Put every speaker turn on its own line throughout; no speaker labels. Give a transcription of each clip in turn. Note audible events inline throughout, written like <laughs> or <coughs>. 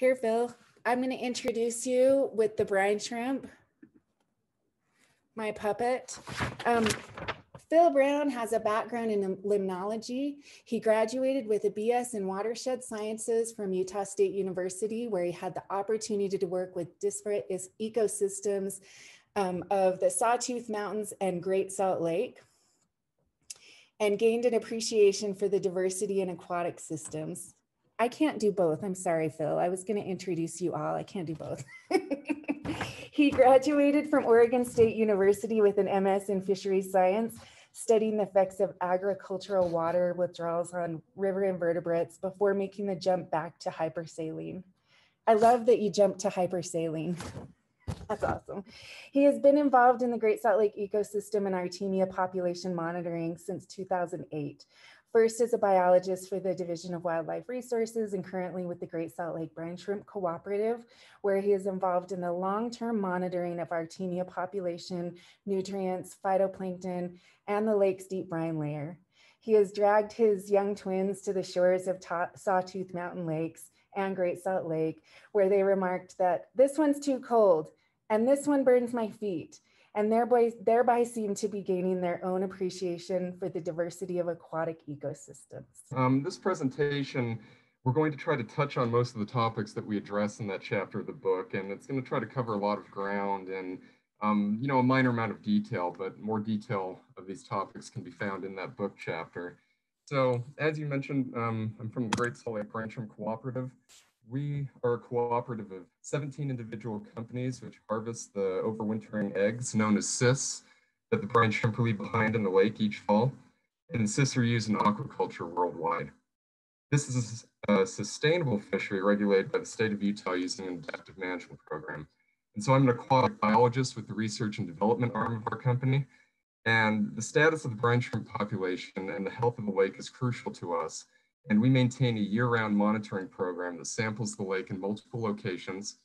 Here, Phil, I'm going to introduce you with the brine shrimp, my puppet. Um, Phil Brown has a background in limnology. He graduated with a BS in watershed sciences from Utah State University, where he had the opportunity to work with disparate ecosystems um, of the Sawtooth Mountains and Great Salt Lake, and gained an appreciation for the diversity in aquatic systems. I can't do both. I'm sorry, Phil. I was going to introduce you all. I can't do both. <laughs> he graduated from Oregon State University with an MS in fisheries science studying the effects of agricultural water withdrawals on river invertebrates before making the jump back to hypersaline. I love that you jumped to hypersaline. That's awesome. He has been involved in the Great Salt Lake ecosystem and Artemia population monitoring since 2008, First as a biologist for the Division of Wildlife Resources and currently with the Great Salt Lake Brine Shrimp Cooperative, where he is involved in the long-term monitoring of Artemia population, nutrients, phytoplankton, and the lake's deep brine layer. He has dragged his young twins to the shores of Sawtooth Mountain Lakes and Great Salt Lake, where they remarked that this one's too cold and this one burns my feet and thereby, thereby seem to be gaining their own appreciation for the diversity of aquatic ecosystems.
Um, this presentation, we're going to try to touch on most of the topics that we address in that chapter of the book, and it's going to try to cover a lot of ground and um, you know, a minor amount of detail, but more detail of these topics can be found in that book chapter. So as you mentioned, um, I'm from the Great Salt Lake Shrimp Cooperative. We are a cooperative of 17 individual companies which harvest the overwintering eggs known as cysts that the brine shrimp leave behind in the lake each fall. And cysts are used in aquaculture worldwide. This is a sustainable fishery regulated by the state of Utah using an adaptive management program. And so I'm an aquatic biologist with the research and development arm of our company. And the status of the brine shrimp population and the health of the lake is crucial to us and we maintain a year-round monitoring program that samples the lake in multiple locations.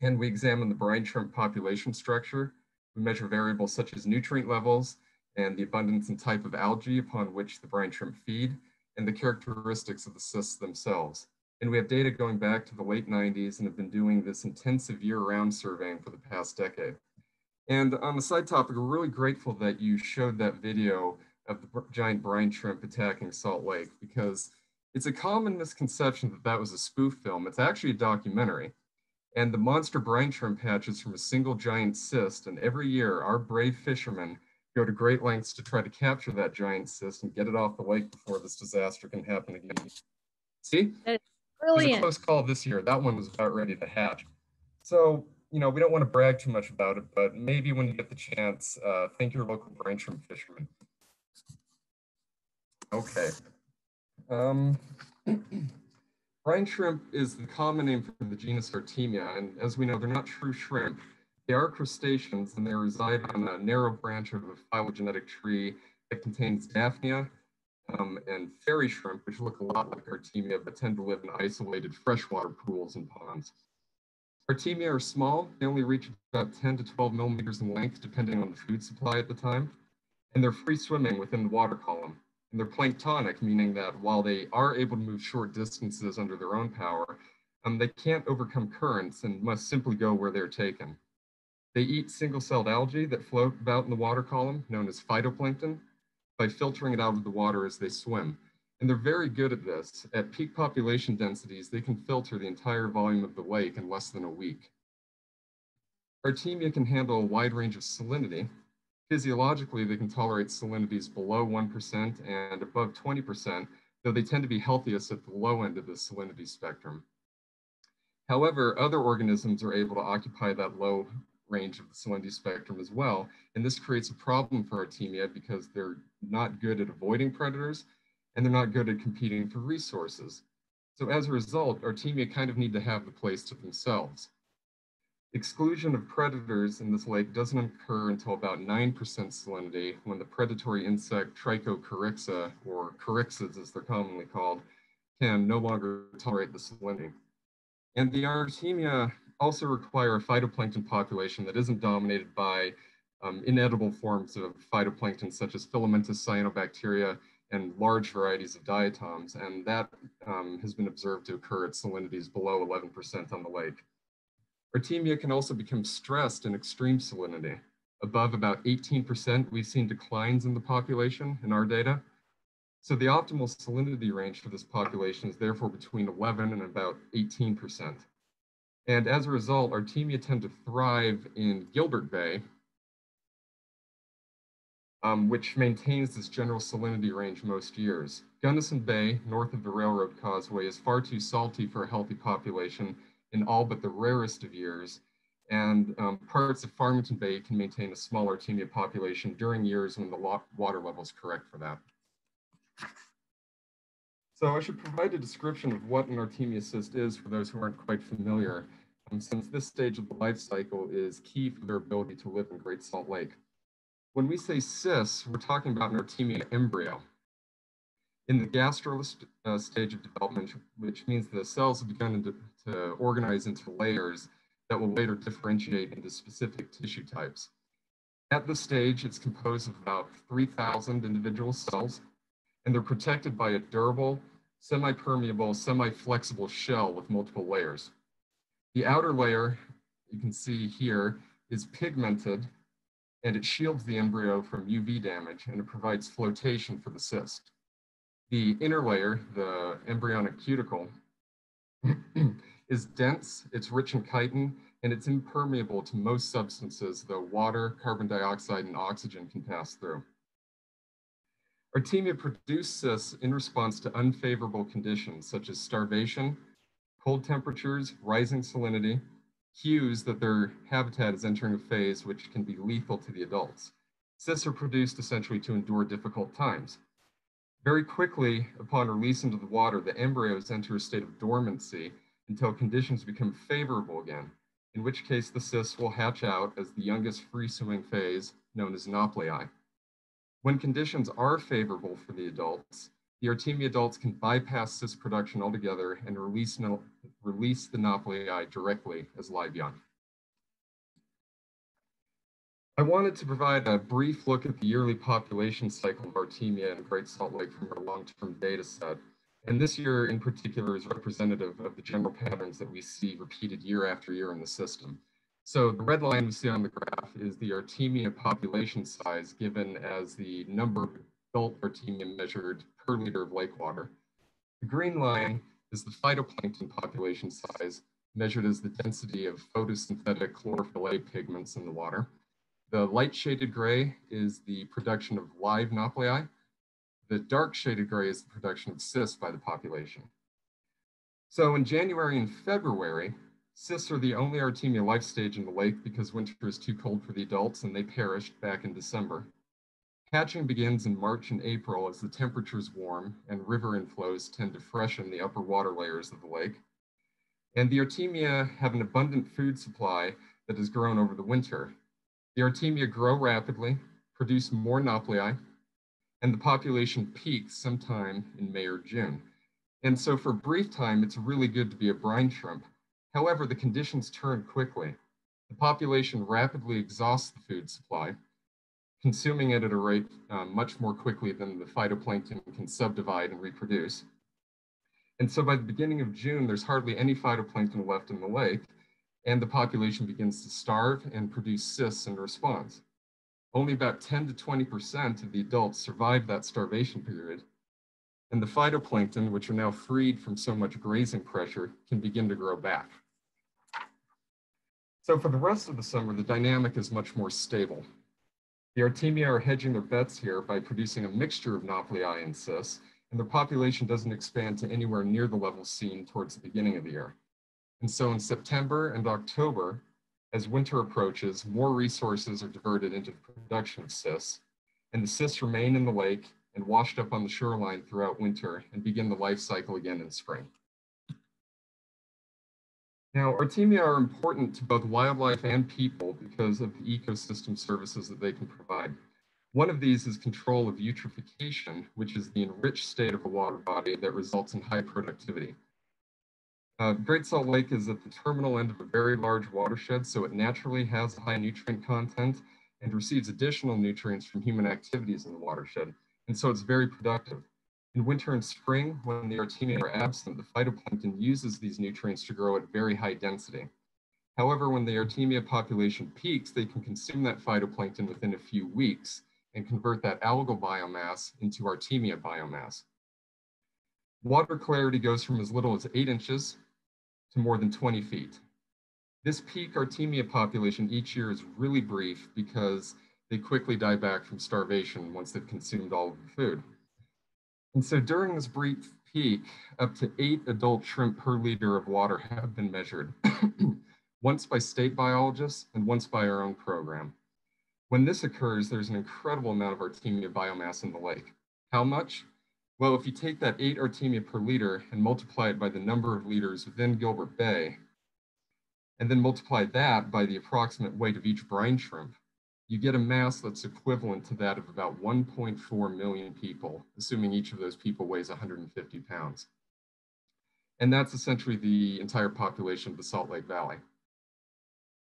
And we examine the brine shrimp population structure. We measure variables such as nutrient levels and the abundance and type of algae upon which the brine shrimp feed and the characteristics of the cysts themselves. And we have data going back to the late 90s and have been doing this intensive year-round surveying for the past decade. And on the side topic, we're really grateful that you showed that video of the giant brine shrimp attacking Salt Lake because it's a common misconception that that was a spoof film. It's actually a documentary. And the monster brine shrimp hatches from a single giant cyst. And every year, our brave fishermen go to great lengths to try to capture that giant cyst and get it off the lake before this disaster can happen again. See?
That's brilliant.
It was a close call this year. That one was about ready to hatch. So, you know, we don't want to brag too much about it, but maybe when you get the chance, uh, thank your local brine shrimp fishermen. Okay. Um, <clears throat> brine shrimp is the common name for the genus Artemia, and as we know, they're not true shrimp. They are crustaceans, and they reside on a narrow branch of a phylogenetic tree that contains Daphnia um, and fairy shrimp, which look a lot like Artemia, but tend to live in isolated freshwater pools and ponds. Artemia are small. They only reach about 10 to 12 millimeters in length, depending on the food supply at the time, and they're free swimming within the water column. And they're planktonic, meaning that while they are able to move short distances under their own power, um, they can't overcome currents and must simply go where they're taken. They eat single-celled algae that float about in the water column, known as phytoplankton, by filtering it out of the water as they swim. And they're very good at this. At peak population densities, they can filter the entire volume of the lake in less than a week. Artemia can handle a wide range of salinity, Physiologically, they can tolerate salinities below 1% and above 20%, though they tend to be healthiest at the low end of the salinity spectrum. However, other organisms are able to occupy that low range of the salinity spectrum as well, and this creates a problem for Artemia because they're not good at avoiding predators and they're not good at competing for resources. So as a result, Artemia kind of need to have the place to themselves. Exclusion of predators in this lake doesn't occur until about 9% salinity when the predatory insect Trichocorixa, or corixids as they're commonly called, can no longer tolerate the salinity. And the Artemia also require a phytoplankton population that isn't dominated by um, inedible forms of phytoplankton such as filamentous cyanobacteria and large varieties of diatoms. And that um, has been observed to occur at salinities below 11% on the lake. Artemia can also become stressed in extreme salinity. Above about 18%, we've seen declines in the population in our data. So the optimal salinity range for this population is therefore between 11 and about 18%. And as a result, Artemia tend to thrive in Gilbert Bay, um, which maintains this general salinity range most years. Gunnison Bay, north of the railroad causeway, is far too salty for a healthy population in all but the rarest of years. And um, parts of Farmington Bay can maintain a small Artemia population during years when the water level is correct for that. So I should provide a description of what an Artemia cyst is for those who aren't quite familiar, um, since this stage of the life cycle is key for their ability to live in Great Salt Lake. When we say cysts, we're talking about an Artemia embryo. In the gastrula uh, stage of development, which means the cells have begun to, to organize into layers that will later differentiate into specific tissue types. At this stage, it's composed of about 3,000 individual cells, and they're protected by a durable, semi-permeable, semi-flexible shell with multiple layers. The outer layer, you can see here, is pigmented and it shields the embryo from UV damage and it provides flotation for the cyst. The inner layer, the embryonic cuticle, <clears throat> is dense, it's rich in chitin, and it's impermeable to most substances, though water, carbon dioxide, and oxygen can pass through. Artemia produce cysts in response to unfavorable conditions such as starvation, cold temperatures, rising salinity, cues that their habitat is entering a phase which can be lethal to the adults. Cysts are produced essentially to endure difficult times. Very quickly, upon release into the water, the embryos enter a state of dormancy until conditions become favorable again, in which case the cysts will hatch out as the youngest free swimming phase known as nauplii. When conditions are favorable for the adults, the Artemia adults can bypass cyst production altogether and release, release the nauplii directly as live young. I wanted to provide a brief look at the yearly population cycle of Artemia in Great Salt Lake from our long-term data set. And this year in particular is representative of the general patterns that we see repeated year after year in the system. So the red line we see on the graph is the Artemia population size given as the number of adult Artemia measured per liter of lake water. The green line is the phytoplankton population size measured as the density of photosynthetic chlorophyll A pigments in the water. The light shaded gray is the production of live nauplii. The dark shaded gray is the production of cysts by the population. So in January and February, cysts are the only Artemia life stage in the lake because winter is too cold for the adults and they perished back in December. Hatching begins in March and April as the temperatures warm and river inflows tend to freshen the upper water layers of the lake. And the Artemia have an abundant food supply that has grown over the winter. The Artemia grow rapidly, produce more nauplii, and the population peaks sometime in May or June. And so for a brief time, it's really good to be a brine shrimp. However, the conditions turn quickly. The population rapidly exhausts the food supply, consuming it at a rate um, much more quickly than the phytoplankton can subdivide and reproduce. And so by the beginning of June, there's hardly any phytoplankton left in the lake, and the population begins to starve and produce cysts in response. Only about 10 to 20% of the adults survive that starvation period, and the phytoplankton, which are now freed from so much grazing pressure, can begin to grow back. So for the rest of the summer, the dynamic is much more stable. The Artemia are hedging their bets here by producing a mixture of nauplii and cysts, and their population doesn't expand to anywhere near the level seen towards the beginning of the year. And so in September and October, as winter approaches, more resources are diverted into the production of cysts, and the cysts remain in the lake and washed up on the shoreline throughout winter and begin the life cycle again in spring. Now, Artemia are important to both wildlife and people because of the ecosystem services that they can provide. One of these is control of eutrophication, which is the enriched state of a water body that results in high productivity. Uh, Great Salt Lake is at the terminal end of a very large watershed, so it naturally has high nutrient content and receives additional nutrients from human activities in the watershed. And so it's very productive. In winter and spring, when the Artemia are absent, the phytoplankton uses these nutrients to grow at very high density. However, when the Artemia population peaks, they can consume that phytoplankton within a few weeks and convert that algal biomass into Artemia biomass. Water clarity goes from as little as eight inches to more than 20 feet. This peak Artemia population each year is really brief because they quickly die back from starvation once they've consumed all of the food. And so during this brief peak, up to eight adult shrimp per liter of water have been measured, <clears throat> once by state biologists and once by our own program. When this occurs, there's an incredible amount of Artemia biomass in the lake. How much? Well, if you take that eight Artemia per liter and multiply it by the number of liters within Gilbert Bay, and then multiply that by the approximate weight of each brine shrimp, you get a mass that's equivalent to that of about 1.4 million people, assuming each of those people weighs 150 pounds. And that's essentially the entire population of the Salt Lake Valley.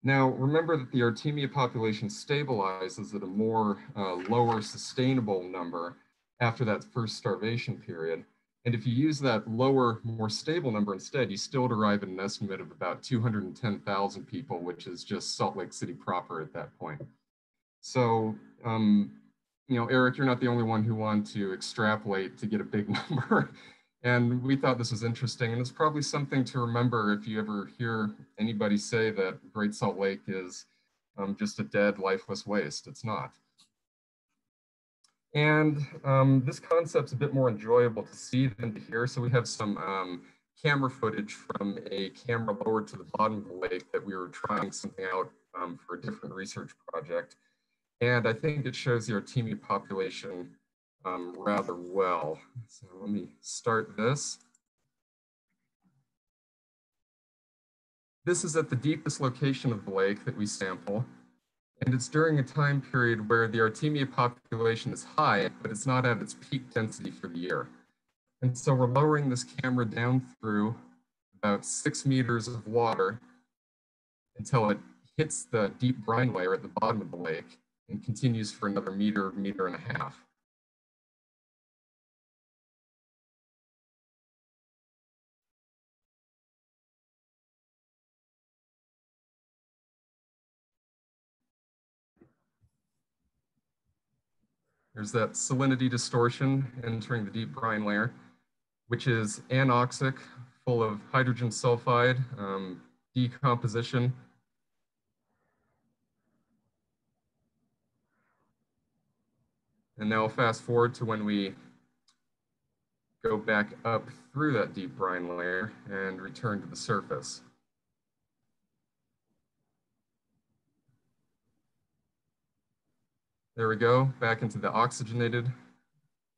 Now, remember that the Artemia population stabilizes at a more uh, lower sustainable number after that first starvation period. And if you use that lower, more stable number instead, you still derive an estimate of about 210,000 people, which is just Salt Lake City proper at that point. So, um, you know, Eric, you're not the only one who wanted to extrapolate to get a big <laughs> number. and we thought this was interesting. And it's probably something to remember if you ever hear anybody say that Great Salt Lake is um, just a dead, lifeless waste. It's not. And um, this concept's a bit more enjoyable to see than to hear. So we have some um, camera footage from a camera lowered to the bottom of the lake that we were trying something out um, for a different research project. And I think it shows the Artemia population um, rather well. So let me start this. This is at the deepest location of the lake that we sample. And it's during a time period where the Artemia population is high, but it's not at its peak density for the year. And so we're lowering this camera down through about six meters of water until it hits the deep brine layer at the bottom of the lake and continues for another meter, meter and a half. There's that salinity distortion entering the deep brine layer, which is anoxic, full of hydrogen sulfide, um, decomposition, And now fast forward to when we go back up through that deep brine layer and return to the surface. There we go, back into the oxygenated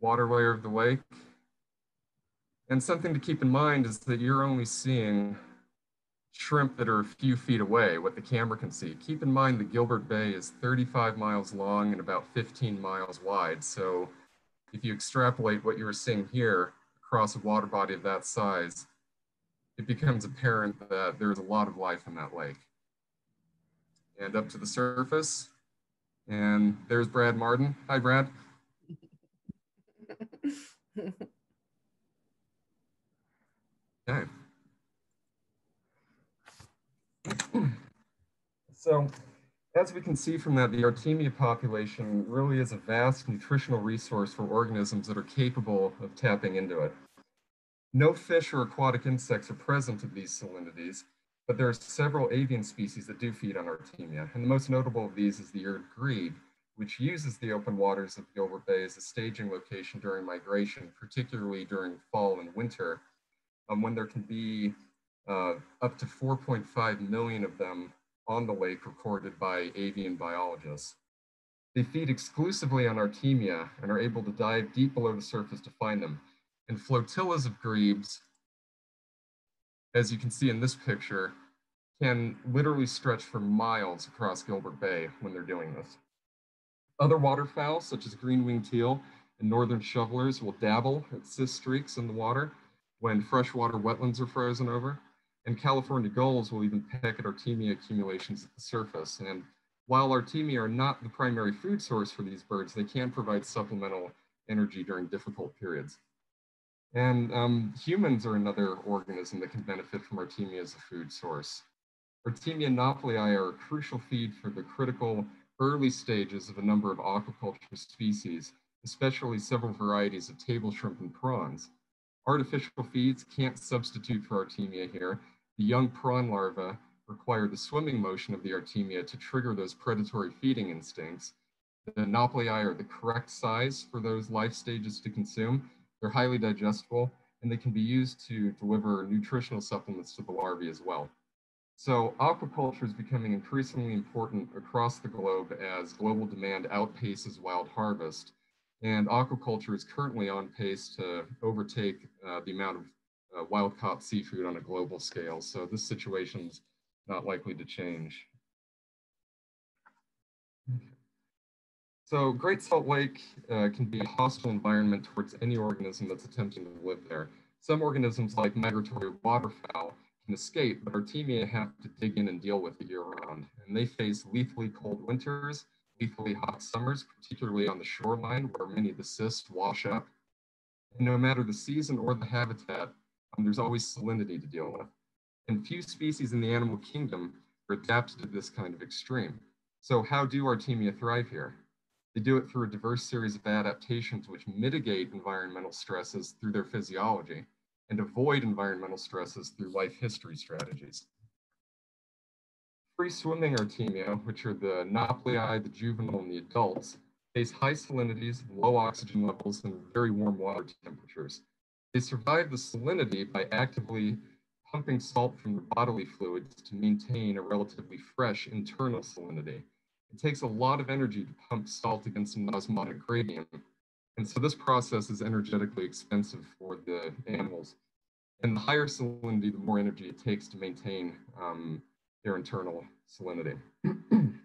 water layer of the lake. And something to keep in mind is that you're only seeing shrimp that are a few feet away, what the camera can see. Keep in mind that Gilbert Bay is 35 miles long and about 15 miles wide. So if you extrapolate what you were seeing here across a water body of that size, it becomes apparent that there's a lot of life in that lake. And up to the surface, and there's Brad Martin. Hi, Brad. Okay. so as we can see from that, the Artemia population really is a vast nutritional resource for organisms that are capable of tapping into it. No fish or aquatic insects are present at these salinities, but there are several avian species that do feed on Artemia, and the most notable of these is the eared grebe, which uses the open waters of Gilbert Bay as a staging location during migration, particularly during fall and winter, um, when there can be uh, up to 4.5 million of them on the lake recorded by avian biologists. They feed exclusively on Artemia and are able to dive deep below the surface to find them. And flotillas of grebes, as you can see in this picture, can literally stretch for miles across Gilbert Bay when they're doing this. Other waterfowl, such as green-winged teal and northern shovelers, will dabble at cyst streaks in the water when freshwater wetlands are frozen over. And California gulls will even peck at Artemia accumulations at the surface. And while Artemia are not the primary food source for these birds, they can provide supplemental energy during difficult periods. And um, humans are another organism that can benefit from Artemia as a food source. Artemia nauplii are a crucial feed for the critical early stages of a number of aquaculture species, especially several varieties of table shrimp and prawns. Artificial feeds can't substitute for Artemia here. The young prawn larvae require the swimming motion of the Artemia to trigger those predatory feeding instincts. The nauplii are the correct size for those life stages to consume. They're highly digestible and they can be used to deliver nutritional supplements to the larvae as well. So aquaculture is becoming increasingly important across the globe as global demand outpaces wild harvest. And aquaculture is currently on pace to overtake uh, the amount of uh, wild caught seafood on a global scale. So this situation's not likely to change. So Great Salt Lake uh, can be a hostile environment towards any organism that's attempting to live there. Some organisms like migratory waterfowl can escape, but Artemia have to dig in and deal with it year round. And they face lethally cold winters, lethally hot summers, particularly on the shoreline where many of the cysts wash up. And no matter the season or the habitat, um, there's always salinity to deal with. And few species in the animal kingdom are adapted to this kind of extreme. So how do Artemia thrive here? They do it through a diverse series of adaptations which mitigate environmental stresses through their physiology and avoid environmental stresses through life history strategies. Free swimming artemia, which are the nauplii, the juvenile, and the adults, face high salinities, low oxygen levels, and very warm water temperatures. They survive the salinity by actively pumping salt from the bodily fluids to maintain a relatively fresh internal salinity. It takes a lot of energy to pump salt against an osmotic gradient, and so this process is energetically expensive for the animals. And the higher salinity, the more energy it takes to maintain um, their internal salinity. <clears throat>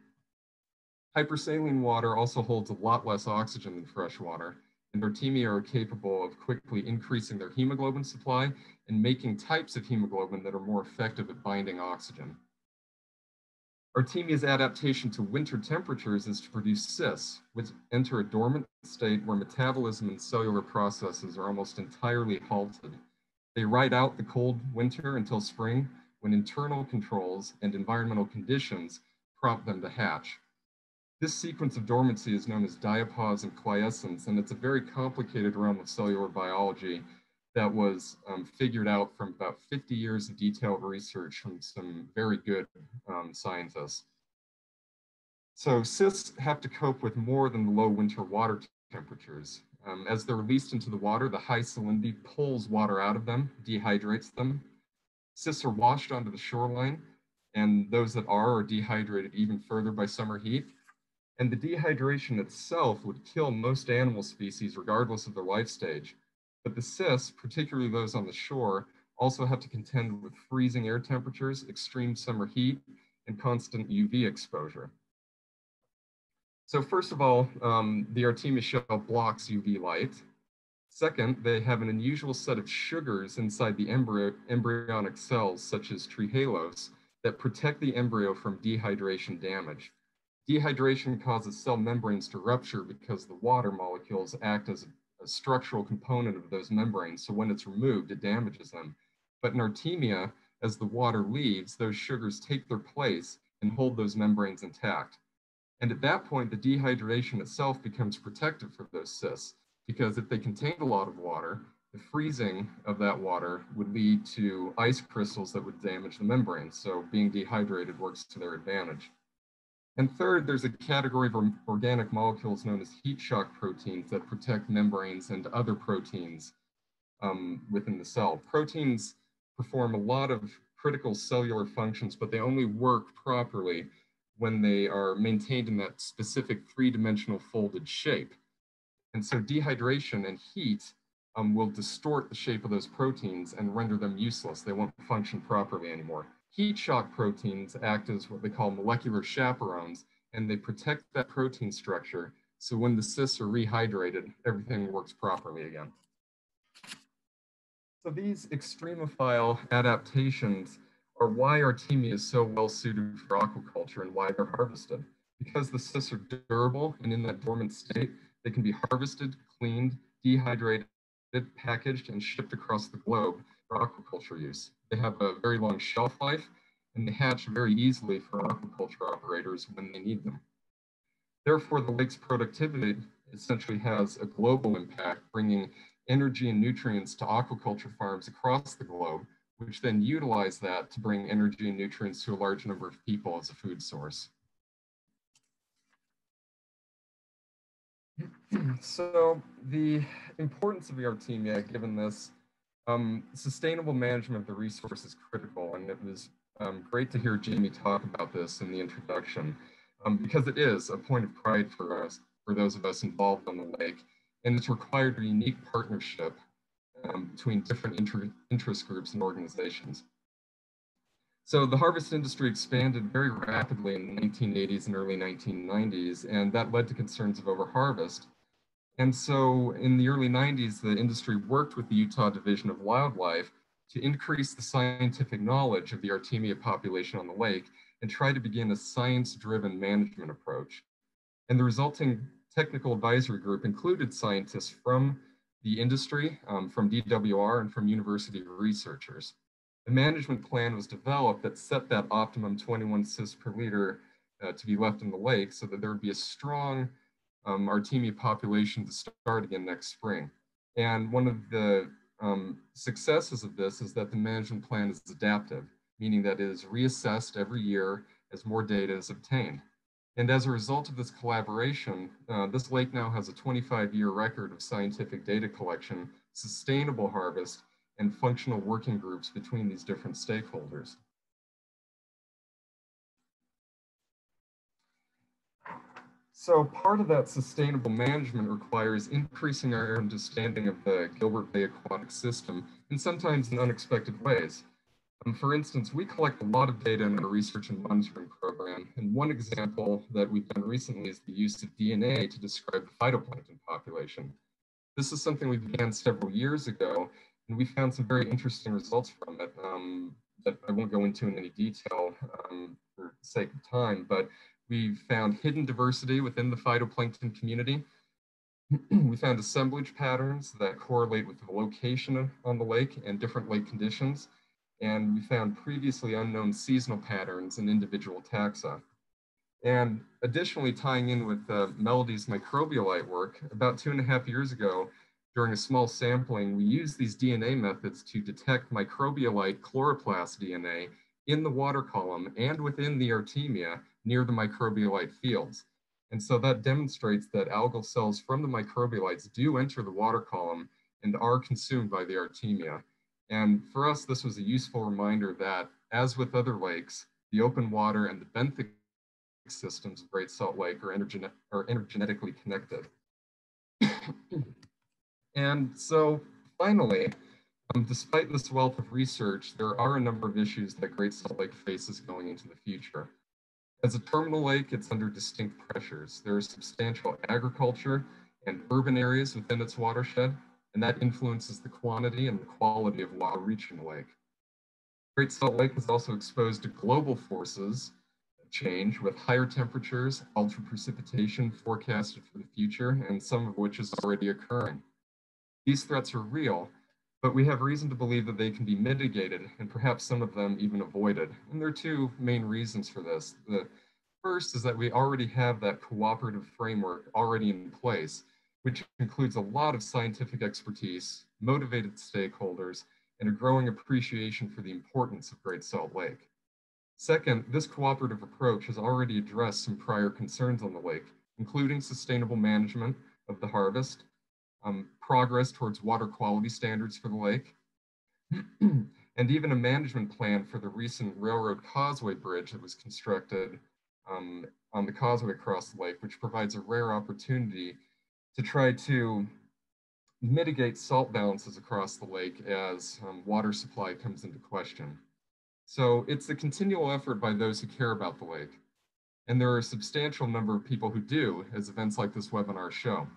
Hypersaline water also holds a lot less oxygen than fresh water, and Artemia are capable of quickly increasing their hemoglobin supply and making types of hemoglobin that are more effective at binding oxygen. Artemia's adaptation to winter temperatures is to produce cysts, which enter a dormant state where metabolism and cellular processes are almost entirely halted. They ride out the cold winter until spring, when internal controls and environmental conditions prompt them to hatch. This sequence of dormancy is known as diapause and quiescence, and it's a very complicated realm of cellular biology that was um, figured out from about 50 years of detailed research from some very good um, scientists. So cysts have to cope with more than low winter water temperatures. Um, as they're released into the water, the high salinity pulls water out of them, dehydrates them. Cysts are washed onto the shoreline, and those that are are dehydrated even further by summer heat. And the dehydration itself would kill most animal species regardless of their life stage. But the cysts, particularly those on the shore, also have to contend with freezing air temperatures, extreme summer heat, and constant UV exposure. So first of all, um, the Artemia shell blocks UV light. Second, they have an unusual set of sugars inside the embryo, embryonic cells, such as trehalose, that protect the embryo from dehydration damage. Dehydration causes cell membranes to rupture because the water molecules act as structural component of those membranes. So when it's removed, it damages them. But in artemia, as the water leaves, those sugars take their place and hold those membranes intact. And at that point, the dehydration itself becomes protective for those cysts because if they contained a lot of water, the freezing of that water would lead to ice crystals that would damage the membranes. So being dehydrated works to their advantage. And third, there's a category of organic molecules known as heat shock proteins that protect membranes and other proteins um, within the cell. Proteins perform a lot of critical cellular functions, but they only work properly when they are maintained in that specific three-dimensional folded shape. And so dehydration and heat um, will distort the shape of those proteins and render them useless. They won't function properly anymore. Heat shock proteins act as what they call molecular chaperones, and they protect that protein structure. So when the cysts are rehydrated, everything works properly again. So these extremophile adaptations are why Artemia is so well suited for aquaculture and why they're harvested. Because the cysts are durable and in that dormant state, they can be harvested, cleaned, dehydrated, packaged, and shipped across the globe for aquaculture use. They have a very long shelf life and they hatch very easily for aquaculture operators when they need them. Therefore, the lake's productivity essentially has a global impact, bringing energy and nutrients to aquaculture farms across the globe, which then utilize that to bring energy and nutrients to a large number of people as a food source. <clears throat> so the importance of the Artemia, given this um, sustainable management of the resource is critical, and it was um, great to hear Jamie talk about this in the introduction, um, because it is a point of pride for us, for those of us involved on the lake, and it's required a unique partnership um, between different inter interest groups and organizations. So the harvest industry expanded very rapidly in the 1980s and early 1990s, and that led to concerns of overharvest. And so in the early 90s, the industry worked with the Utah Division of Wildlife to increase the scientific knowledge of the Artemia population on the lake and try to begin a science-driven management approach. And the resulting technical advisory group included scientists from the industry, um, from DWR, and from university researchers. The management plan was developed that set that optimum 21 cysts per liter uh, to be left in the lake so that there would be a strong um, Artemia population to start again next spring. And one of the um, successes of this is that the management plan is adaptive, meaning that it is reassessed every year as more data is obtained. And as a result of this collaboration, uh, this lake now has a 25 year record of scientific data collection, sustainable harvest, and functional working groups between these different stakeholders. So part of that sustainable management requires increasing our understanding of the Gilbert Bay aquatic system and sometimes in unexpected ways. Um, for instance, we collect a lot of data in our research and monitoring program. And one example that we've done recently is the use of DNA to describe the phytoplankton population. This is something we began several years ago, and we found some very interesting results from it um, that I won't go into in any detail um, for the sake of time, but we found hidden diversity within the phytoplankton community. <clears throat> we found assemblage patterns that correlate with the location on the lake and different lake conditions. And we found previously unknown seasonal patterns in individual taxa. And additionally, tying in with uh, Melody's microbialite work, about two and a half years ago, during a small sampling, we used these DNA methods to detect microbialite chloroplast DNA in the water column and within the artemia near the microbialite fields. And so that demonstrates that algal cells from the microbialites do enter the water column and are consumed by the artemia. And for us, this was a useful reminder that, as with other lakes, the open water and the benthic systems of Great Salt Lake are, intergene are intergenetically connected. <coughs> and so finally, um, despite this wealth of research, there are a number of issues that Great Salt Lake faces going into the future. As a terminal lake, it's under distinct pressures. There is substantial agriculture and urban areas within its watershed, and that influences the quantity and the quality of water reaching the lake. Great Salt Lake is also exposed to global forces of change with higher temperatures, ultra precipitation forecasted for the future, and some of which is already occurring. These threats are real, but we have reason to believe that they can be mitigated and perhaps some of them even avoided. And there are two main reasons for this. The first is that we already have that cooperative framework already in place, which includes a lot of scientific expertise, motivated stakeholders, and a growing appreciation for the importance of Great Salt Lake. Second, this cooperative approach has already addressed some prior concerns on the lake, including sustainable management of the harvest, um, progress towards water quality standards for the lake, <clears throat> and even a management plan for the recent railroad causeway bridge that was constructed um, on the causeway across the lake, which provides a rare opportunity to try to mitigate salt balances across the lake as um, water supply comes into question. So it's a continual effort by those who care about the lake. And there are a substantial number of people who do, as events like this webinar show.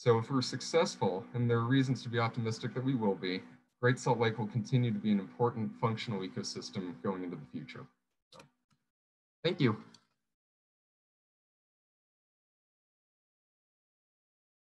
So if we're successful, and there are reasons to be optimistic that we will be, Great Salt Lake will continue to be an important functional ecosystem going into the future. So, thank you.